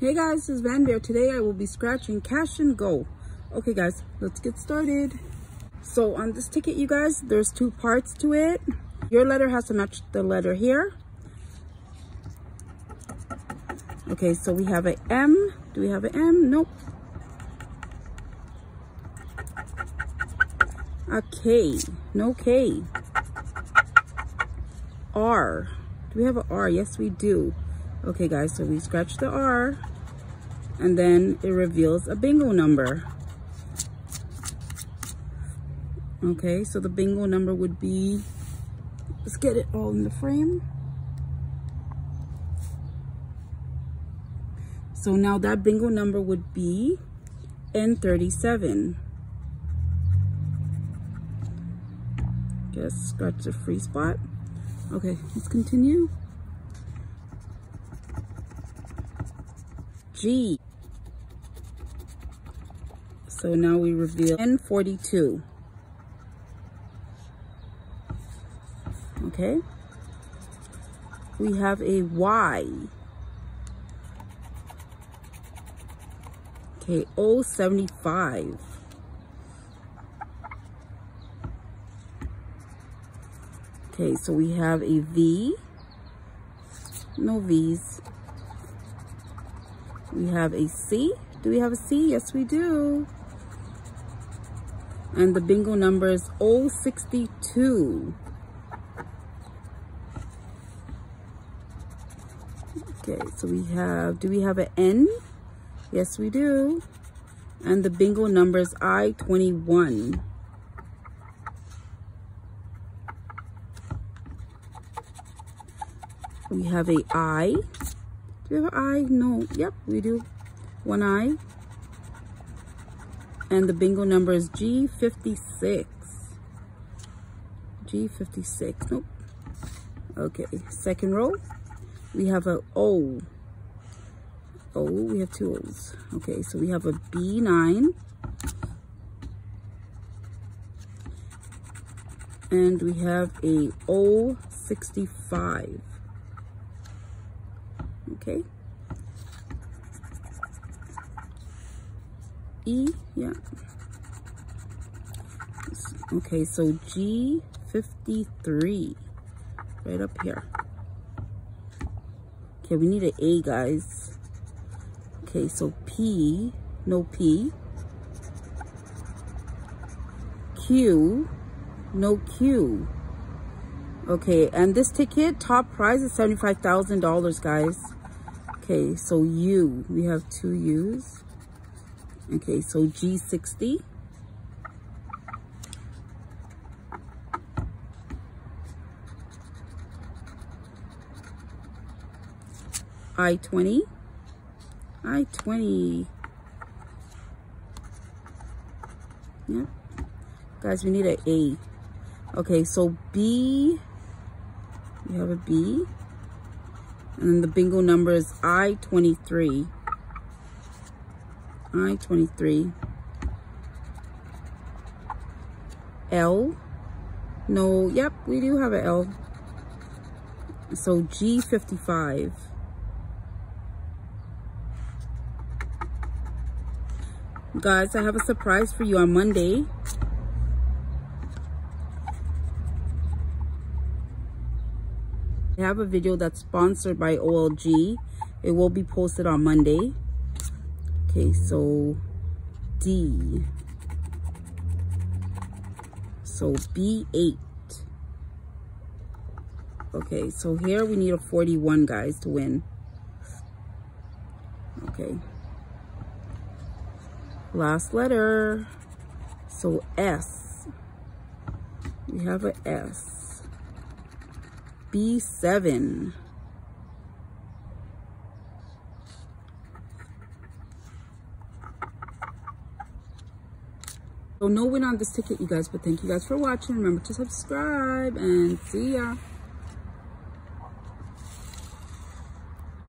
Hey guys, this is Vanbear. Today I will be scratching Cashingo. Okay guys, let's get started. So on this ticket, you guys, there's two parts to it. Your letter has to match the letter here. Okay, so we have a M. Do we have an M? Nope. A K. No K. R. Do we have an R? Yes, we do. Okay, guys, so we scratch the R and then it reveals a bingo number. Okay, so the bingo number would be, let's get it all in the frame. So now that bingo number would be N37. Just scratch the free spot. Okay, let's continue. G. So now we reveal N42. Okay. We have a Y. Okay, O75. Okay, so we have a V. No V's. We have a C. Do we have a C? Yes, we do. And the bingo number is 062. Okay, so we have, do we have an N? Yes, we do. And the bingo number is I-21. We have a I. Do we have an eye? No. Yep, we do. One eye. And the bingo number is G56. G56. Nope. Okay, second row. We have a O. O, we have two O's. Okay, so we have a B9. And we have a O65 okay. E yeah. Okay so G53 right up here. Okay we need an A guys. Okay so P no P. Q no Q. Okay and this ticket top prize is $75,000 guys Okay, so U, we have two U's. Okay, so G60. I-20. I-20. Yeah. Guys, we need an A. Okay, so B, we have a B. And then the bingo number is I-23. I-23. L. No, yep, we do have an L. So G55. Guys, I have a surprise for you on Monday. I have a video that's sponsored by OLG. It will be posted on Monday. Okay, so D. So B8. Okay, so here we need a 41, guys, to win. Okay. Last letter. So S. We have a S. B7. So no win on this ticket, you guys, but thank you guys for watching. Remember to subscribe and see ya.